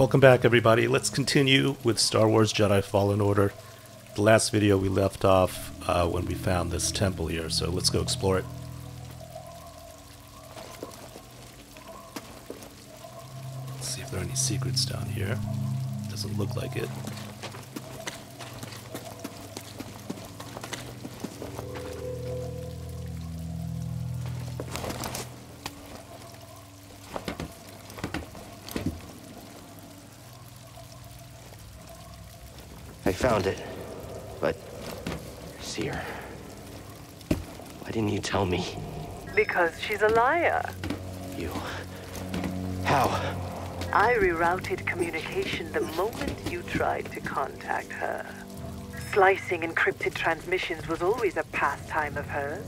Welcome back, everybody. Let's continue with Star Wars Jedi Fallen Order. The last video we left off uh, when we found this temple here, so let's go explore it. Let's see if there are any secrets down here. Doesn't look like it. Found it. But, Cere, why didn't you tell me? Because she's a liar. You. How? I rerouted communication the moment you tried to contact her. Slicing encrypted transmissions was always a pastime of hers.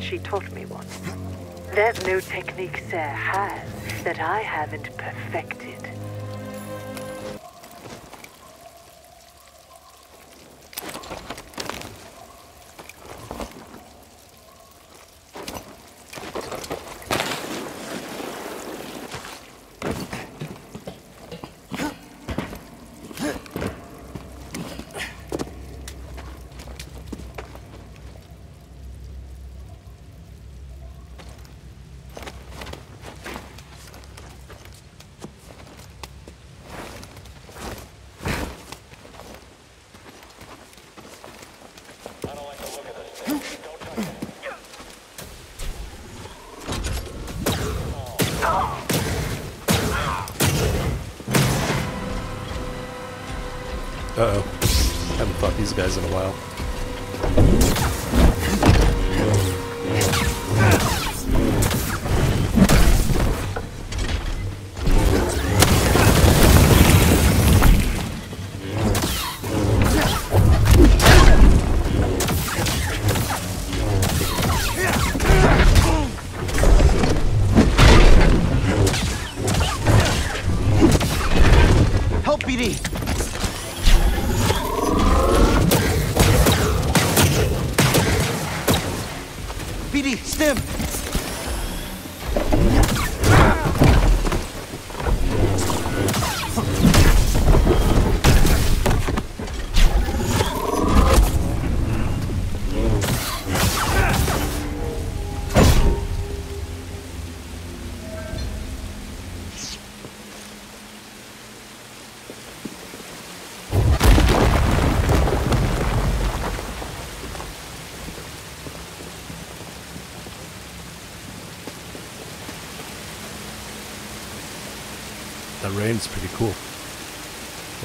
She taught me one. There's no technique Cere has that I haven't perfected.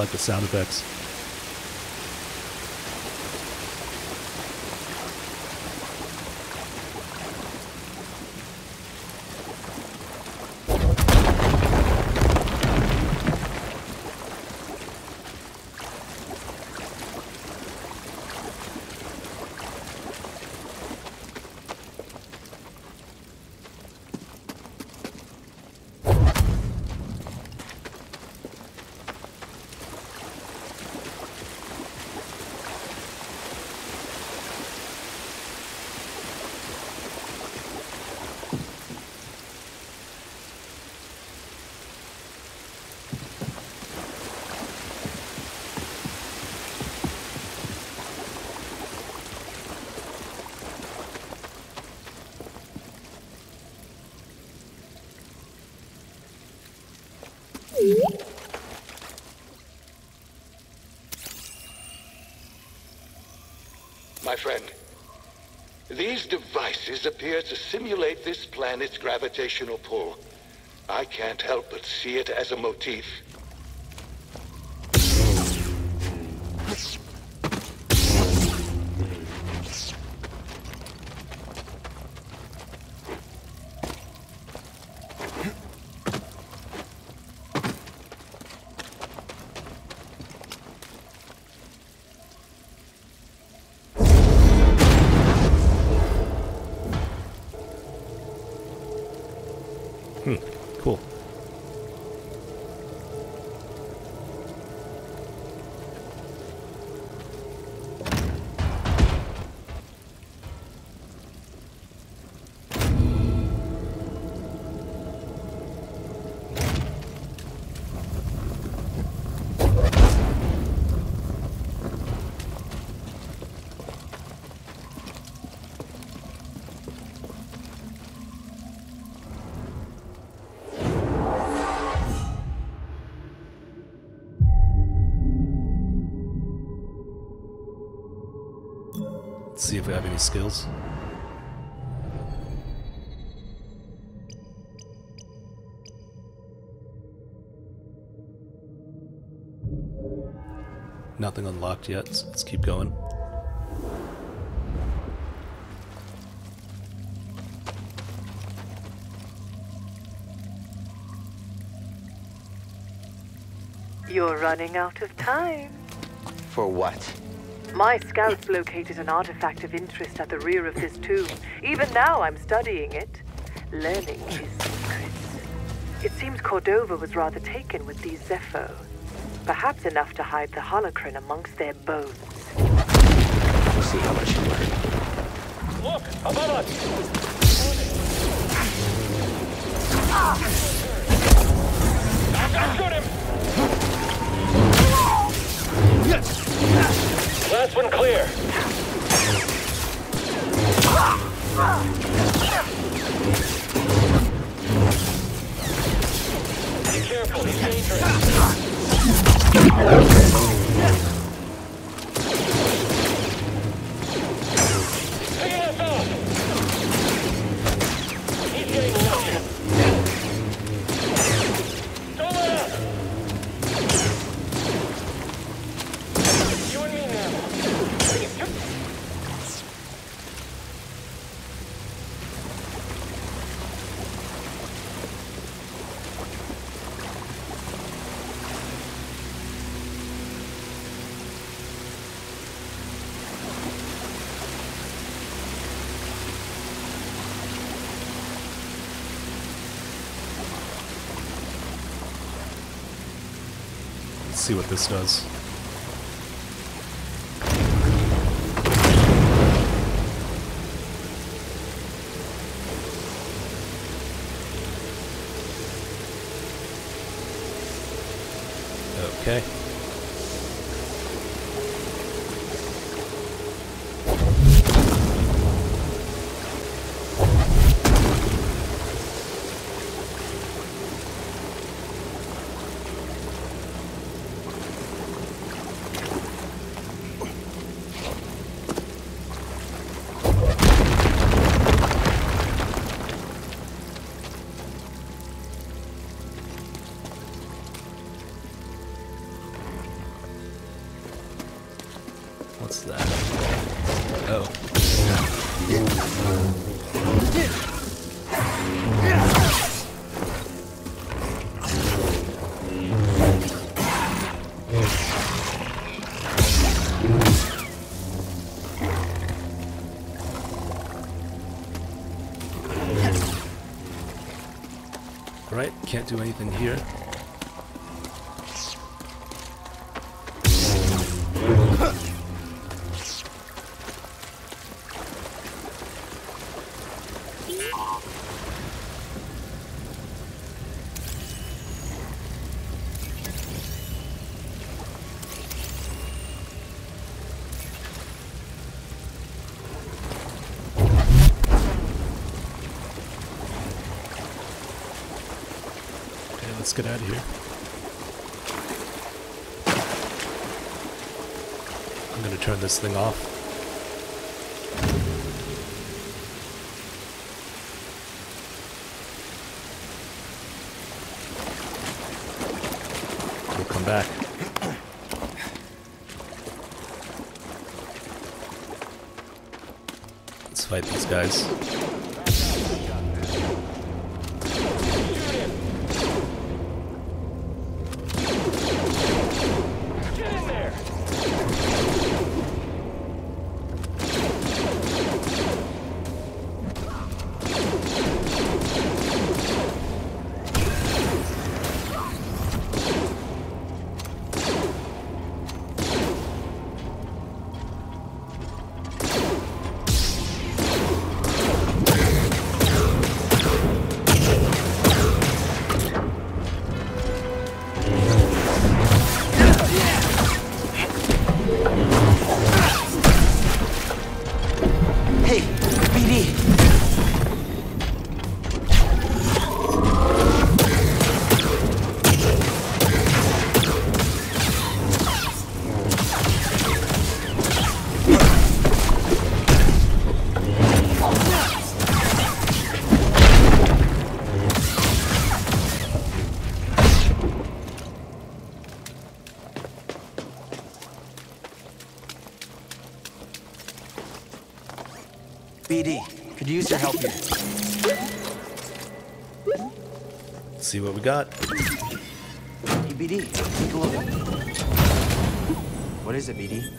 Like the sound effects. My friend, these devices appear to simulate this planet's gravitational pull. I can't help but see it as a motif. Do I have any skills? Nothing unlocked yet, so let's keep going. You're running out of time. For what? My scouts located an artifact of interest at the rear of this tomb. Even now, I'm studying it, learning his secrets. It seems Cordova was rather taken with these Zeffo. Perhaps enough to hide the holocron amongst their bones. We'll see how much you learn. Look, above us! Ah! I shoot him! Last one clear. Be careful, he's dangerous. See what this does. Can't do anything here. Get out of here. I'm gonna turn this thing off. See what we got. Hey, BD, take a look. What is it, BD?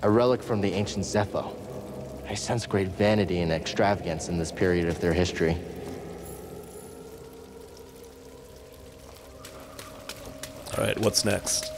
A relic from the ancient Zeffo. I sense great vanity and extravagance in this period of their history. All right, what's next?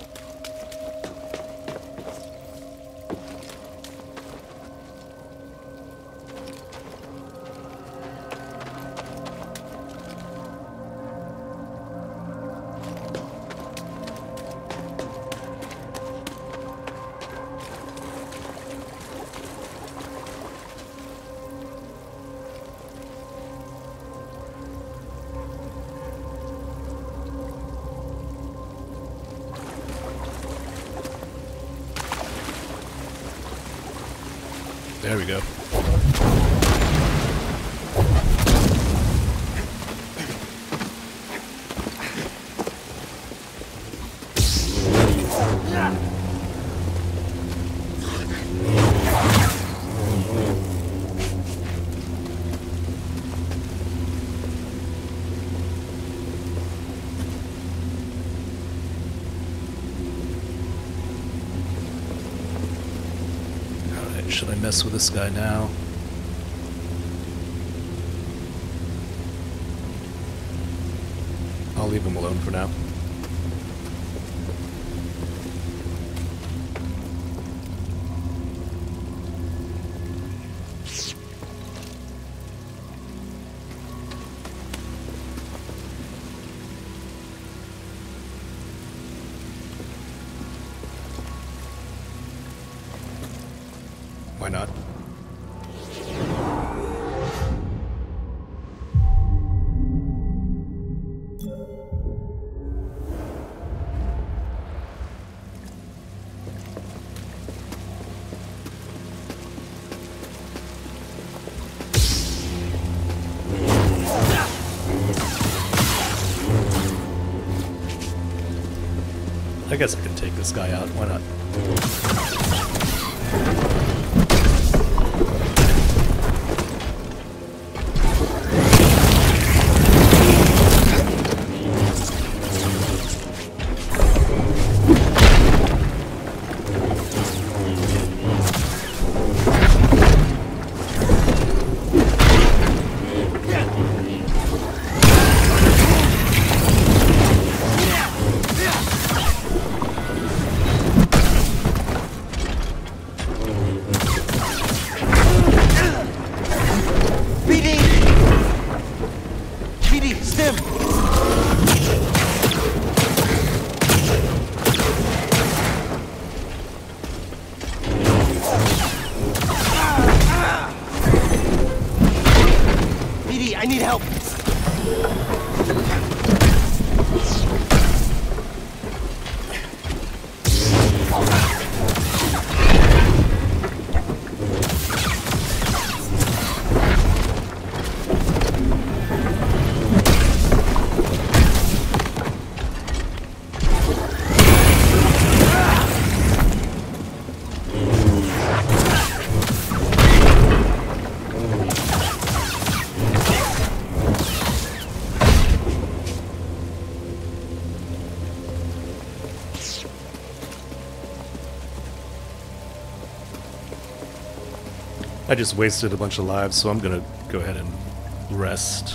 Mess with this guy now? I'll leave him alone for now. This guy out. Why not? Just wasted a bunch of lives, so I'm gonna go ahead and rest.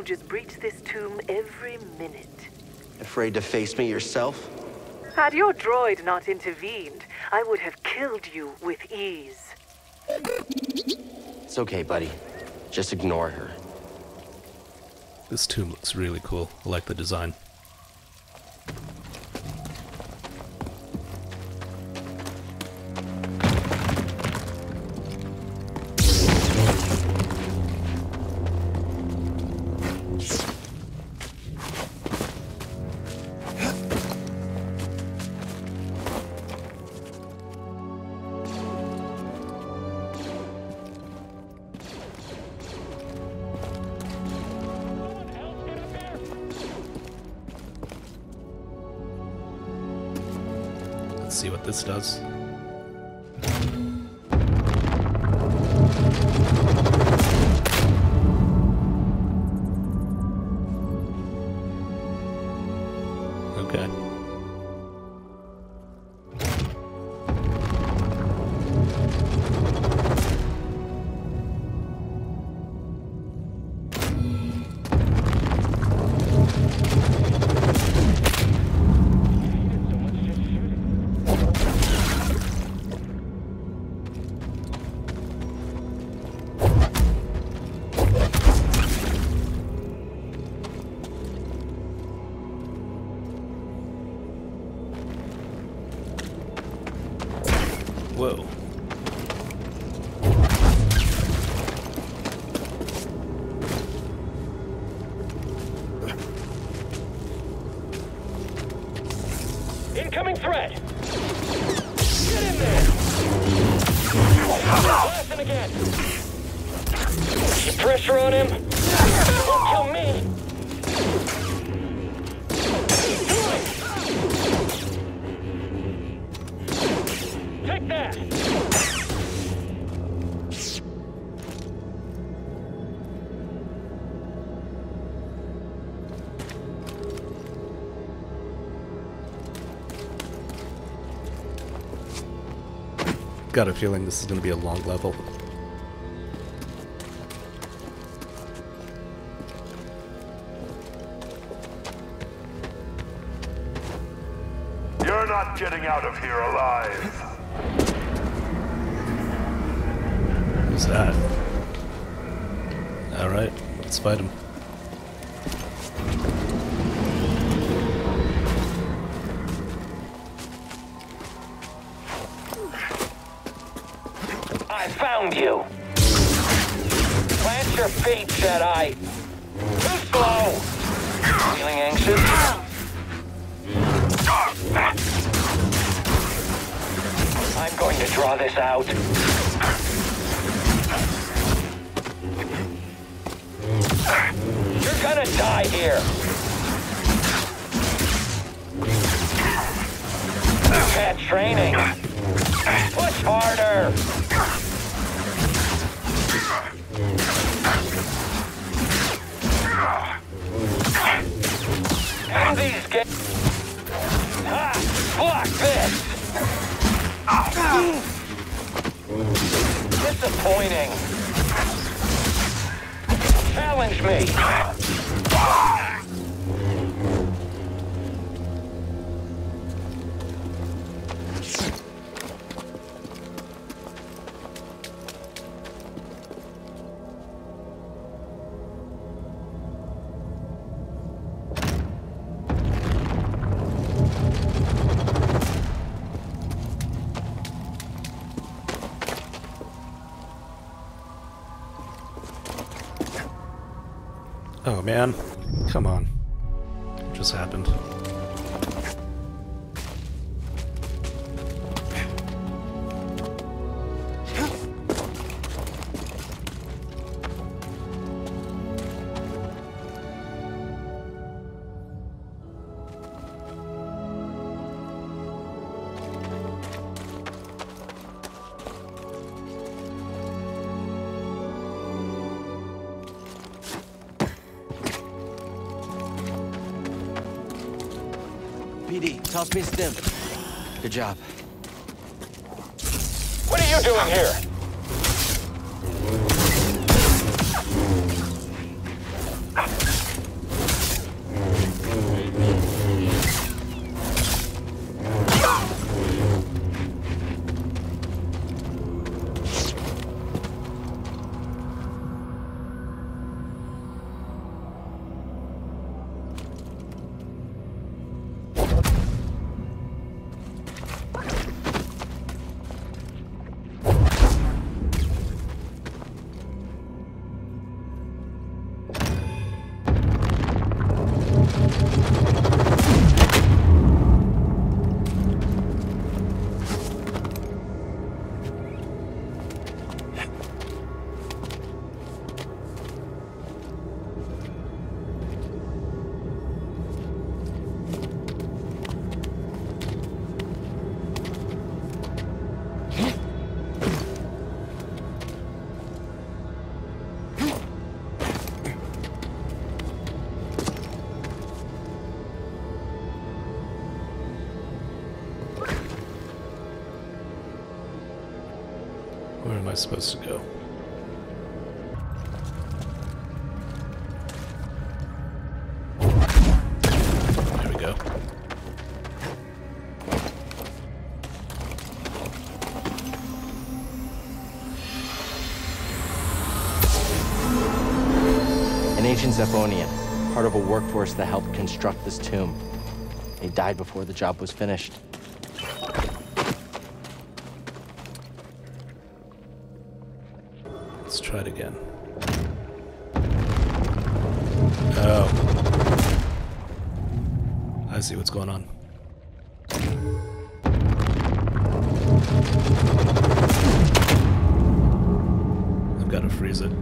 Soldiers breach this tomb every minute. Afraid to face me yourself? Had your droid not intervened, I would have killed you with ease. It's okay, buddy. Just ignore her. This tomb looks really cool. I like the design. Let's see what this does. Okay. Whoa. Incoming threat! Get in there! Blasting again! Keep pressure on him! Won't kill me! Do it! Take that! Got a feeling this is going to be a long level. You're not getting out of here alive. Who's that? Alright, let's fight him. I found you! Plant your feet, Jedi! Too slow! Feeling anxious? I'm going to draw this out. You're gonna die here! Bad training! Push harder! These get. Ah, block this! Disappointing. Challenge me. Man, come on. What just happened? Toss me stim. Good job. What are you doing here? Where An ancient Zephonian, part of a workforce that helped construct this tomb. They died before the job was finished. Let's try it again. Oh. I see what's going on. I've got to freeze it.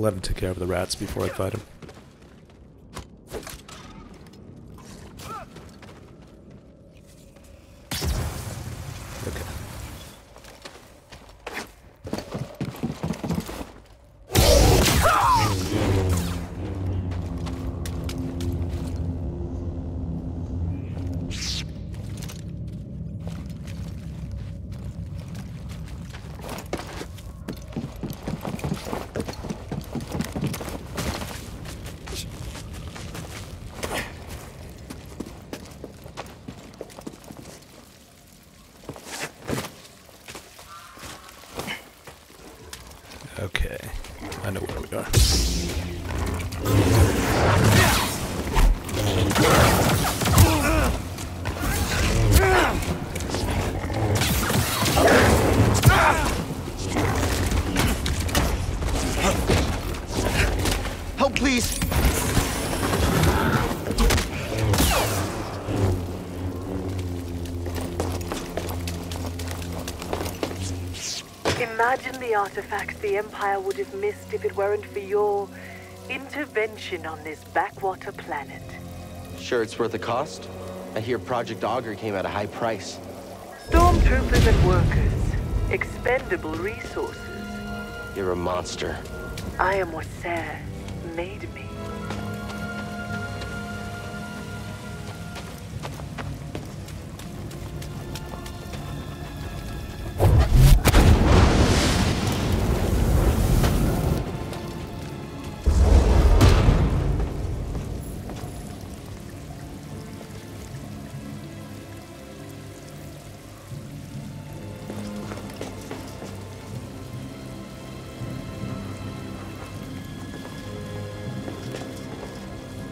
Let him take care of the rats before I fight him. The artifacts the Empire would have missed if it weren't for your Intervention on this backwater planet. Sure it's worth the cost? I hear Project Augur came at a high price. Stormtroopers and workers. Expendable resources. You're a monster. I am what Cere made me.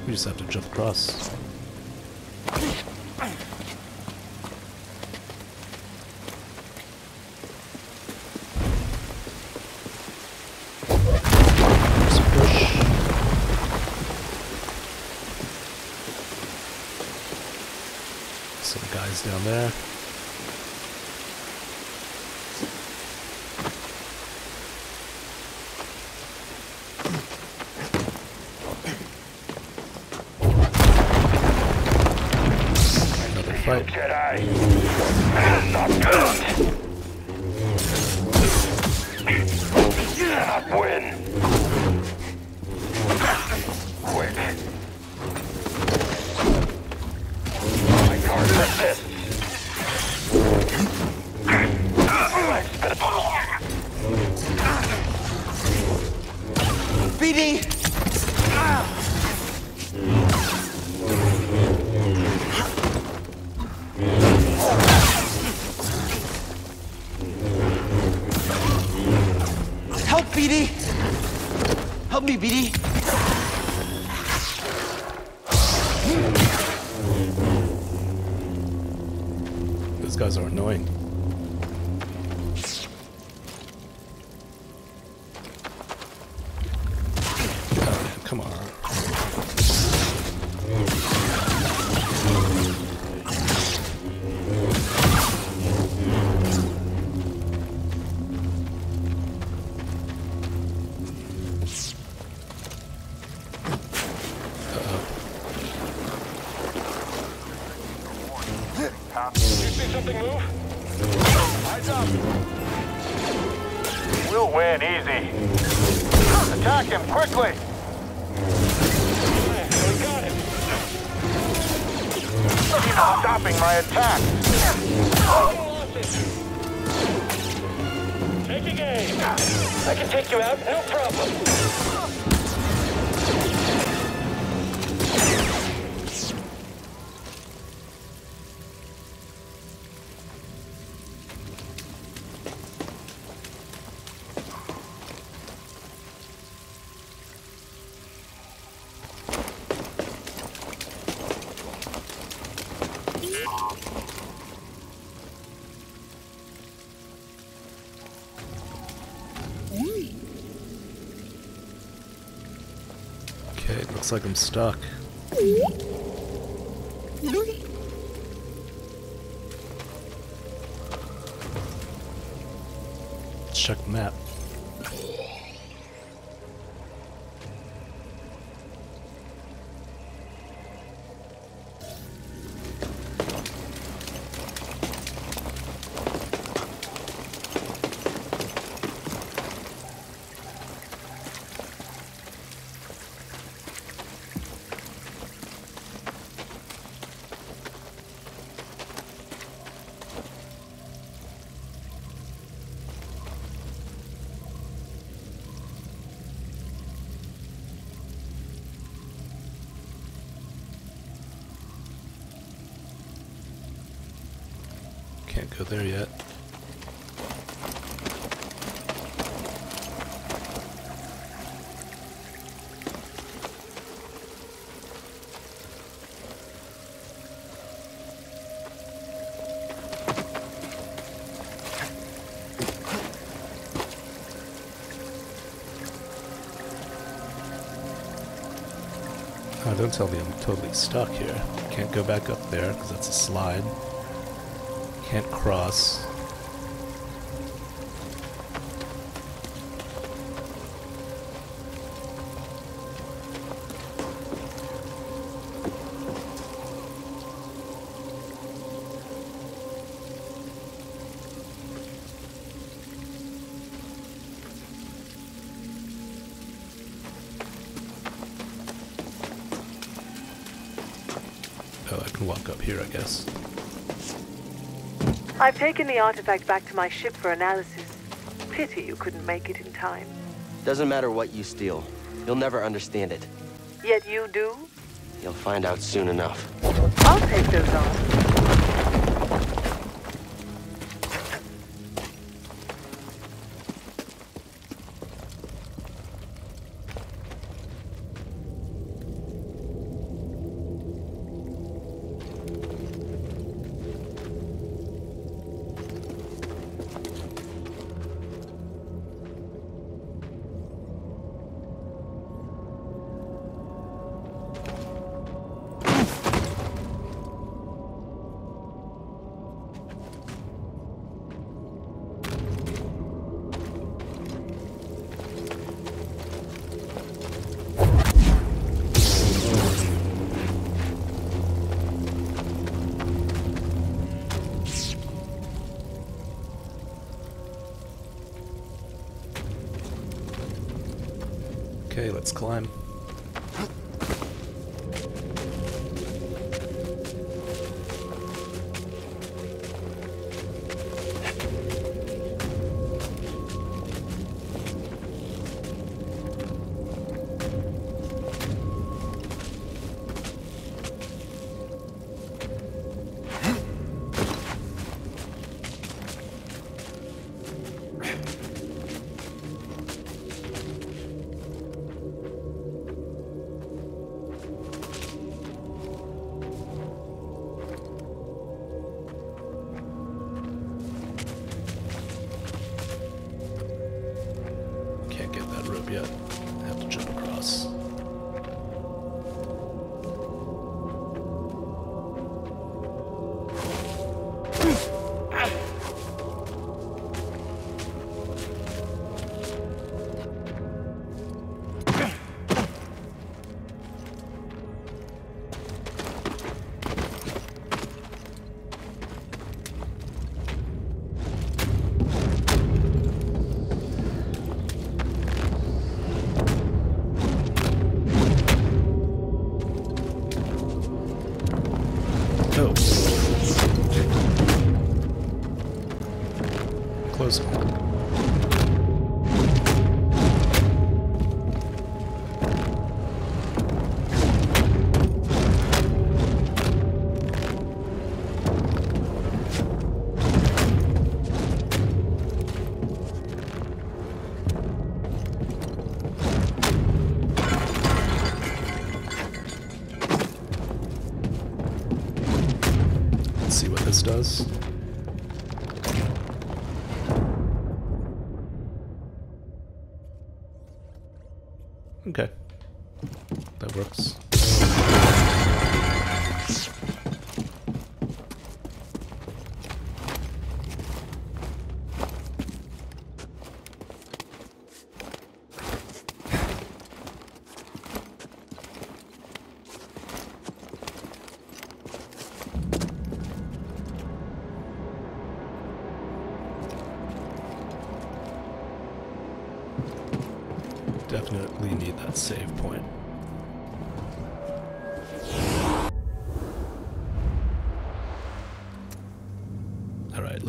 We just have to jump across. My looks like I'm stuck. Let's check the map. Don't tell me I'm totally stuck here. Can't go back up there because that's a slide. Can't cross. I've taken the artifact back to my ship for analysis. Pity you couldn't make it in time. Doesn't matter what you steal. You'll never understand it. Yet you do? You'll find out soon enough. I'll take those on.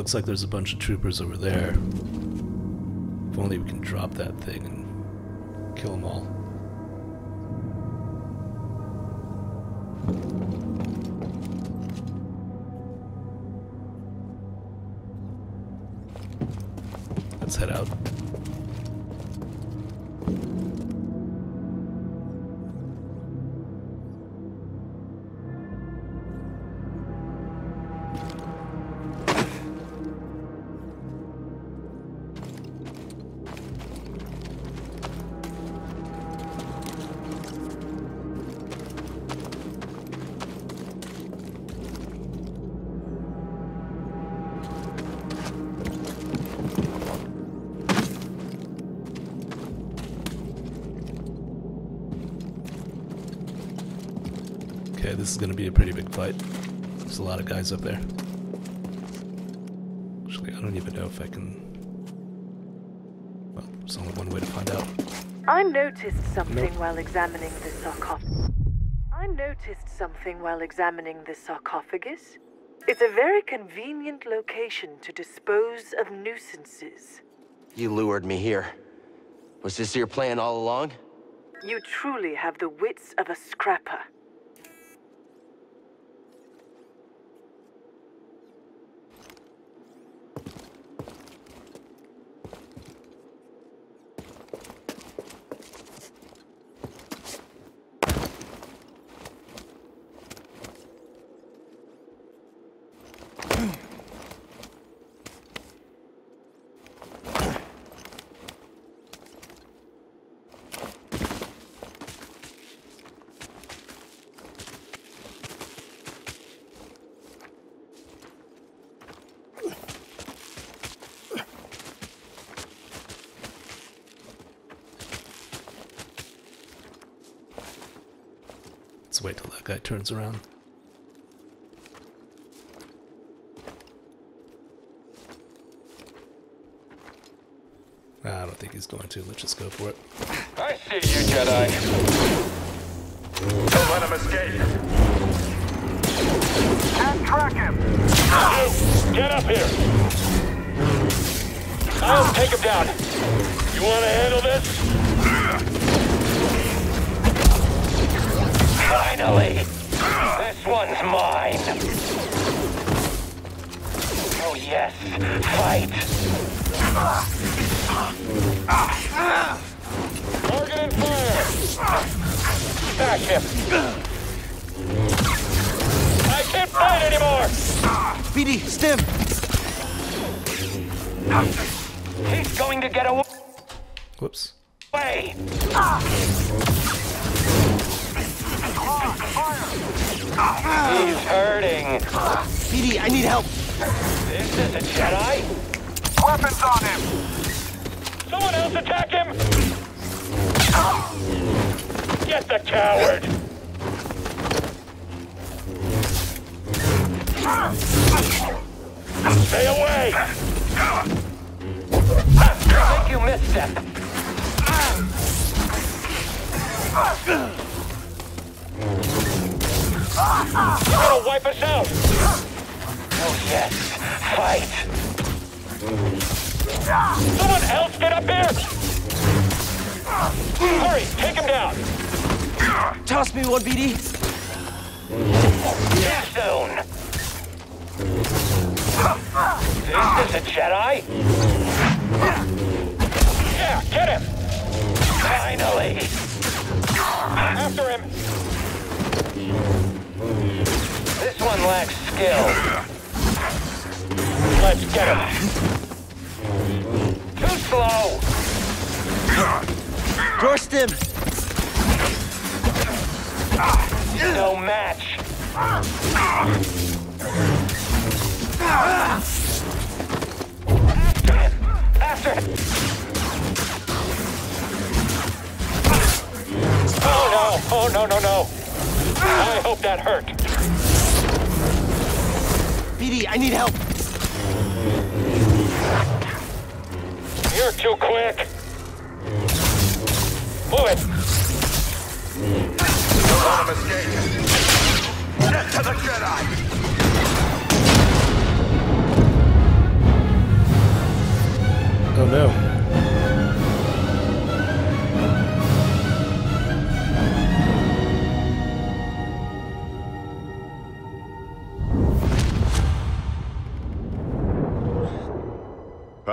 Looks like there's a bunch of troopers over there. If only we can drop that thing this is gonna be a pretty big fight. There's a lot of guys up there. Actually, I don't even know if I can. Well, there's only one way to find out. I noticed something while examining the sarcophagus. I noticed something while examining the sarcophagus. It's a very convenient location to dispose of nuisances. You lured me here. Was this your plan all along? You truly have the wits of a scrapper. Let's wait till that guy turns around. I don't think he's going to. Let's just go for it. I see you, Jedi. Don't let him escape. And track him. You, get up here. I'll take him down. You want to handle this? Finally. This one's mine. Oh, yes. Fight. Target and fire. Back him. I can't fight anymore. BD, stim! He's going to get away. Whoops. He's hurting. BD, I need help! This is a Jedi? Weapons on him. Someone else attack him! Get the coward! Stay away! I think you misstep. You're gonna wipe us out! Oh yes, fight! Someone else get up here! Hurry, take him down! Toss me one, BD! Too soon! Is a Jedi? Yeah, get him! Finally! After him! This one lacks skill. Let's get him! Too slow! Door stim! No match! After him! After him! Oh no! Oh no, no, no! I hope that hurt. BD, I need help! You're too quick. Move it. Don't let him escape. Get to the Jedi. Oh no.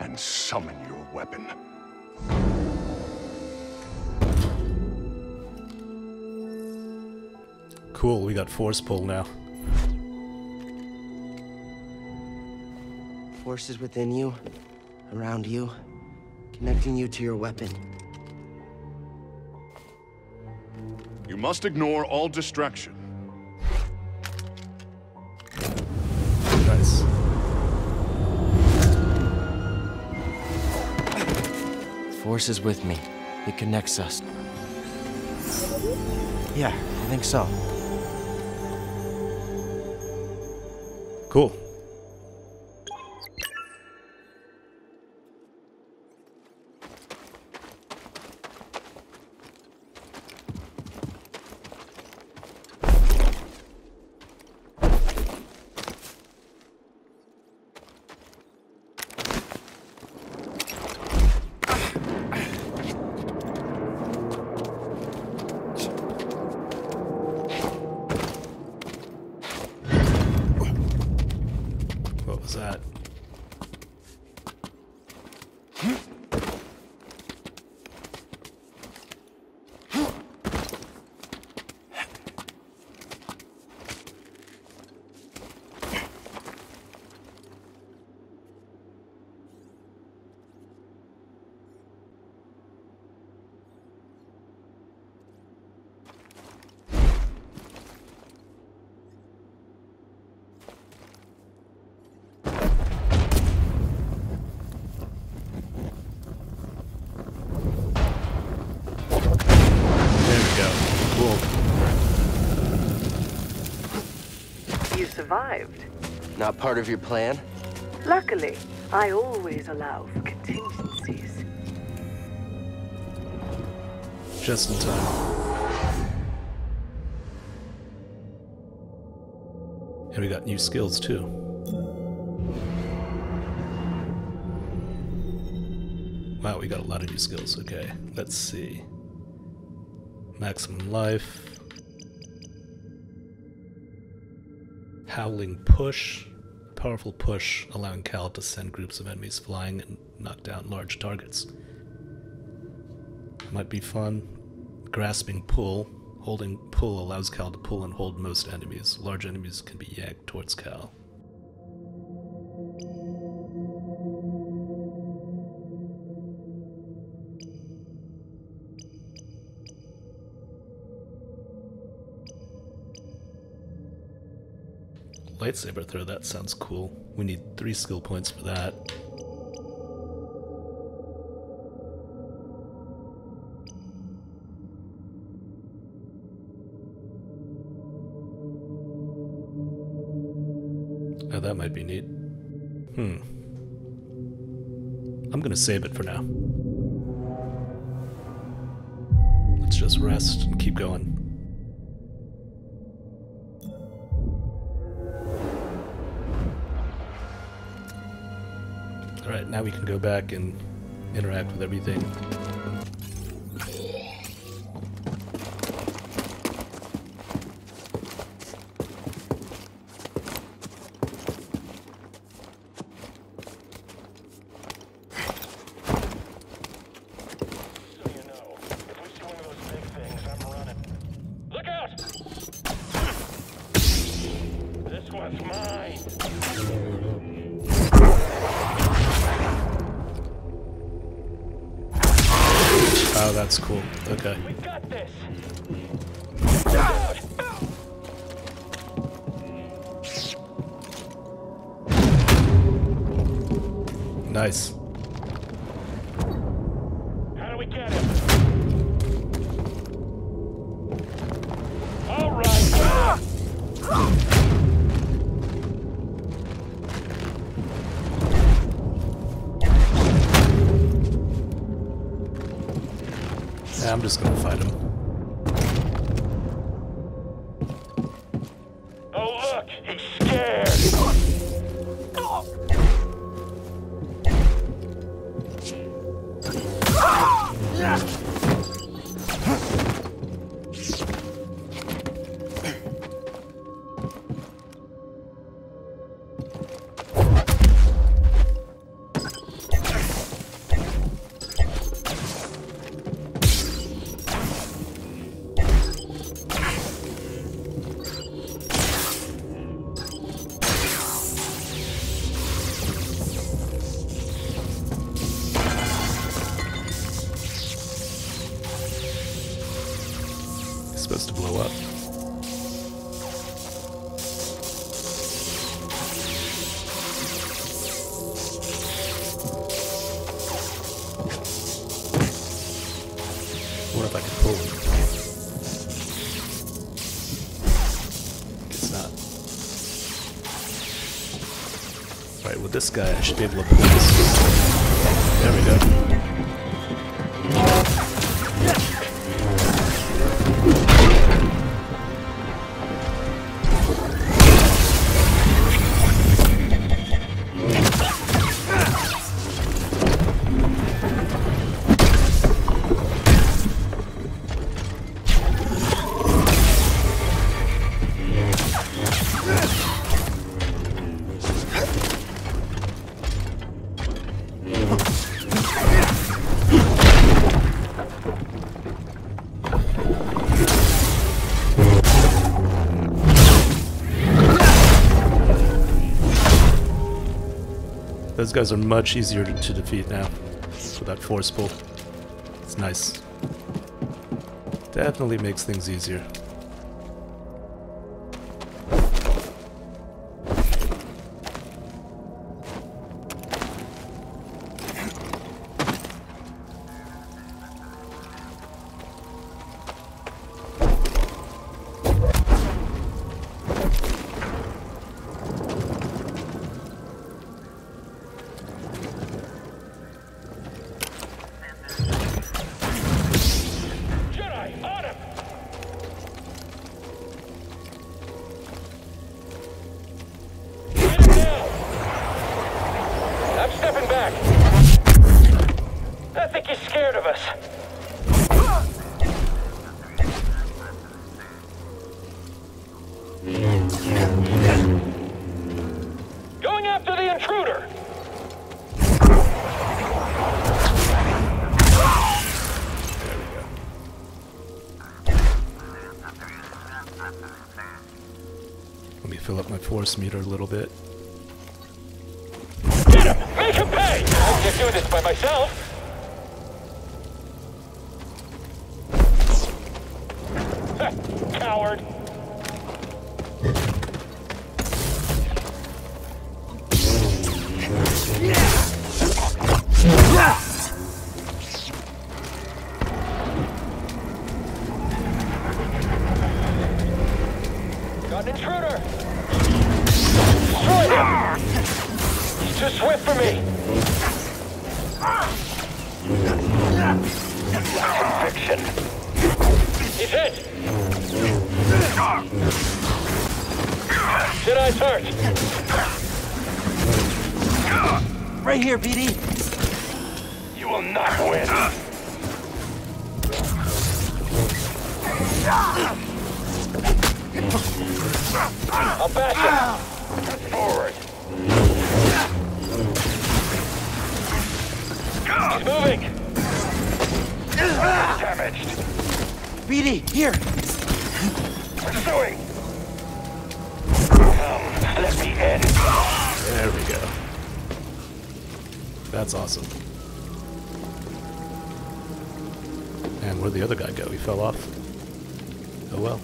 and summon your weapon. Cool, we got force pull now. Force is within you, around you, connecting you to your weapon. You must ignore all distraction. Nice. Force is with me. It connects us. Yeah, I think so. Cool. What was that? There we go. Cool. You survived. Not part of your plan? Luckily, I always allow for contingencies. Just in time. And we got new skills too. Wow, we got a lot of new skills. Okay, let's see. Maximum life. Howling push. Powerful push, allowing Cal to send groups of enemies flying and knock down large targets. Might be fun. Grasping pull. Holding pull allows Cal to pull and hold most enemies. Large enemies can be yanked towards Cal. Lightsaber throw, that sounds cool. We need three skill points for that. Oh, that might be neat. Hmm. I'm gonna save it for now. Let's just rest and keep going. Now we can go back and interact with everything. Yeah, I'm just gonna fight him. Oh look, he's scared. This guy, I should be able to pull this. There we go. Those guys are much easier to, defeat now with that force pull. It's nice. Definitely makes things easier. Force meter a little bit. Win. I'll bash him. Forward. He's moving. Damaged. BD, here. Pursuing. Come, let me in. There we go. That's awesome. And where'd the other guy go? He fell off. Oh well.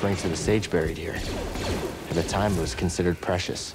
This offering to the sage buried here. At the time, it was considered precious.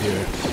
here.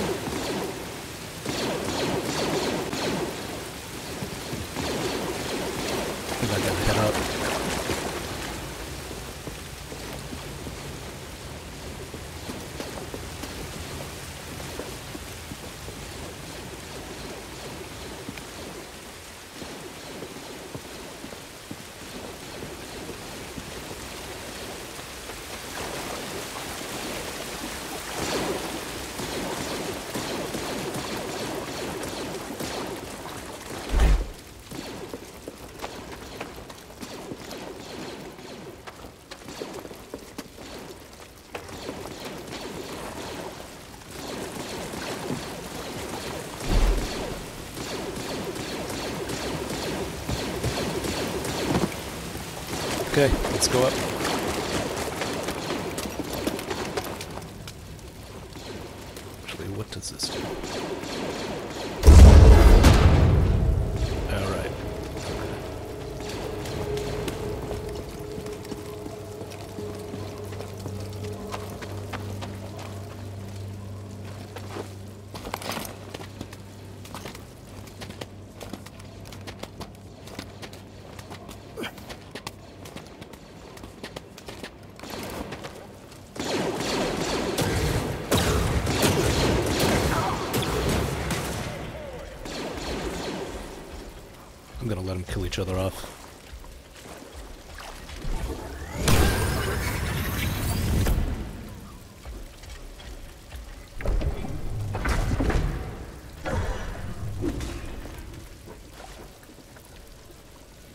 go up. each other off.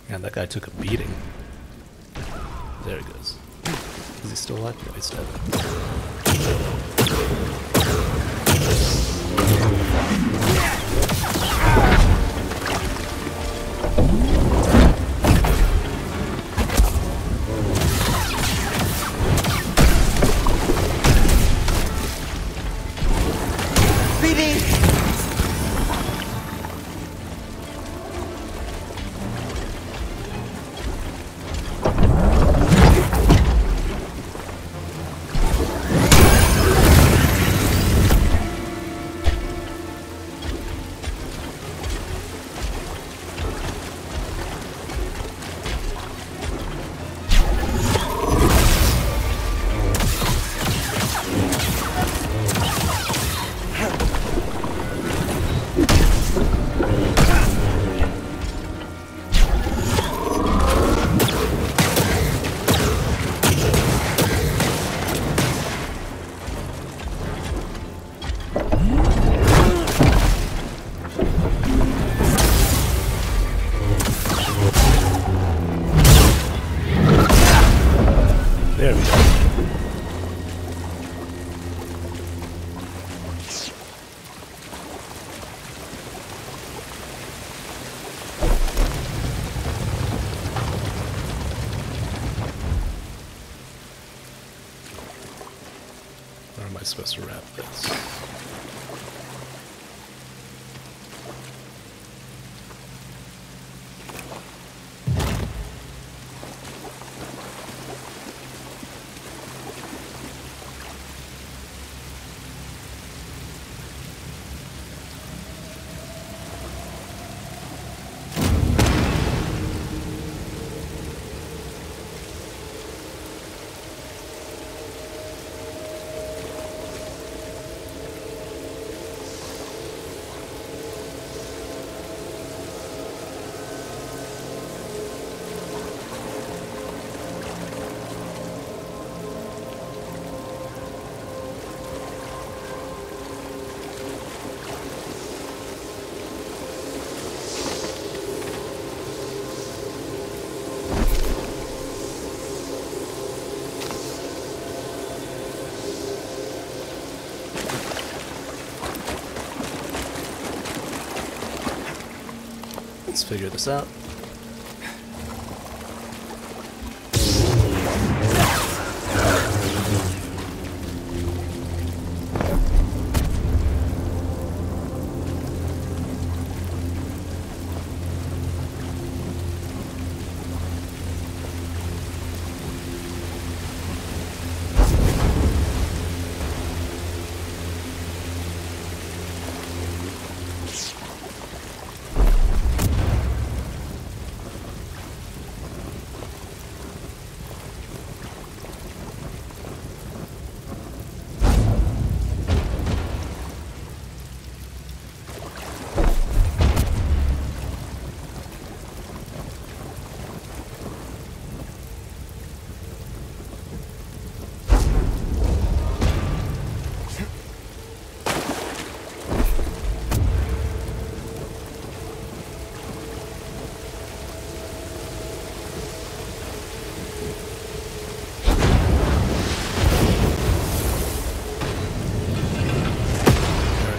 Man, that guy took a beating. There he goes. Is he still alive? No, he's dead. Figure this out.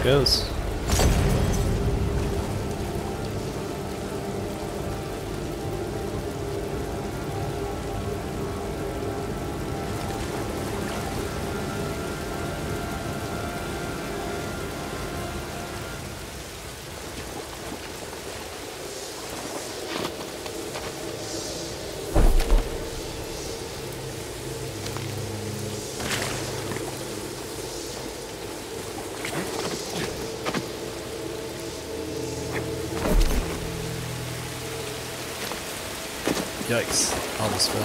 Goes. Yikes. Almost fell.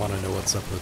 Want to know what's up with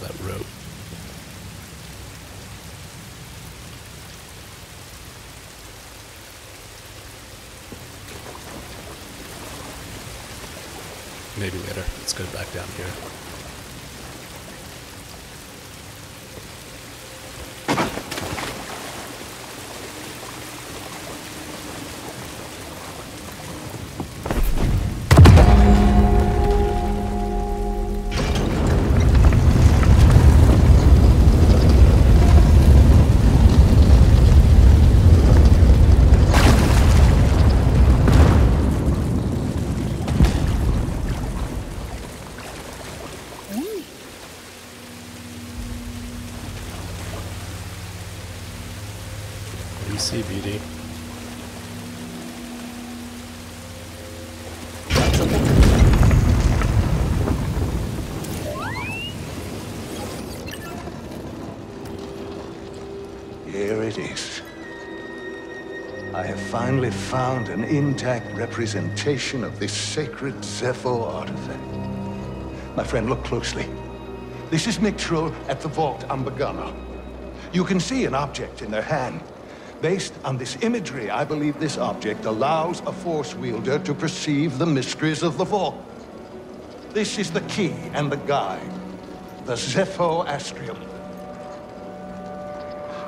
Here it is. I have finally found an intact representation of this sacred Zeffo artifact. My friend, look closely. This is Miktrull at the Vault on Bogano. You can see an object in their hand. Based on this imagery, I believe this object allows a Force wielder to perceive the mysteries of the Vault. This is the key and the guide. The Zeffo Astrium.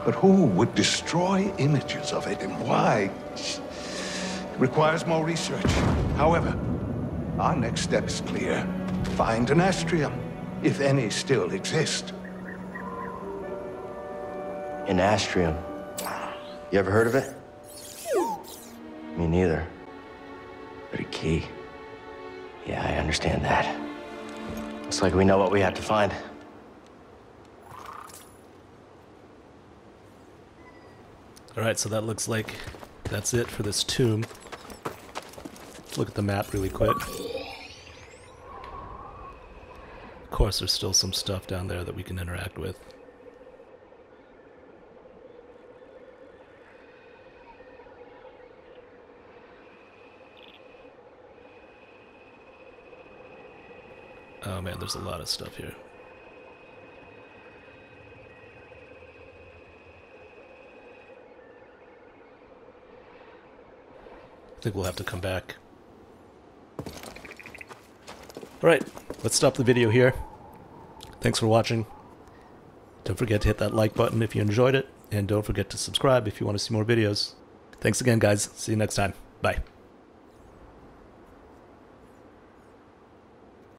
But who would destroy images of it and why? It requires more research. However, our next step is clear. Find an astrium, if any still exist. An astrium. You ever heard of it? Me neither. But a key. Yeah, I understand that. Looks like we know what we have to find. Alright, so that looks like that's it for this tomb. Let's look at the map really quick. Of course, there's still some stuff down there that we can interact with. Oh man, there's a lot of stuff here. Think we'll have to come back. Alright, let's stop the video here. Thanks for watching. Don't forget to hit that like button if you enjoyed it, and don't forget to subscribe if you want to see more videos. Thanks again, guys. See you next time. Bye.